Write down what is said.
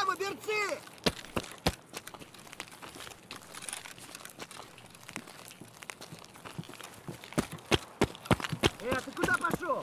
прямо, берцы! Э, ты куда пошел?